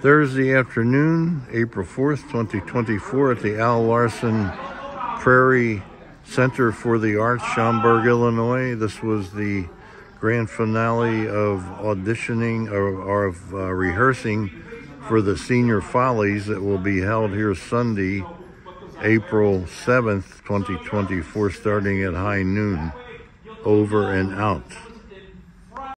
Thursday afternoon, April 4th, 2024, at the Al Larson Prairie Center for the Arts, Schaumburg, Illinois. This was the grand finale of auditioning or, or of uh, rehearsing for the Senior Follies that will be held here Sunday, April 7th, 2024, starting at high noon. Over and out.